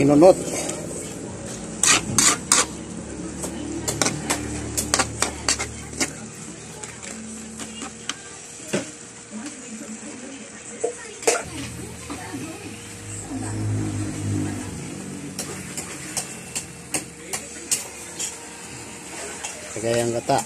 Inunot. Kagayang gata.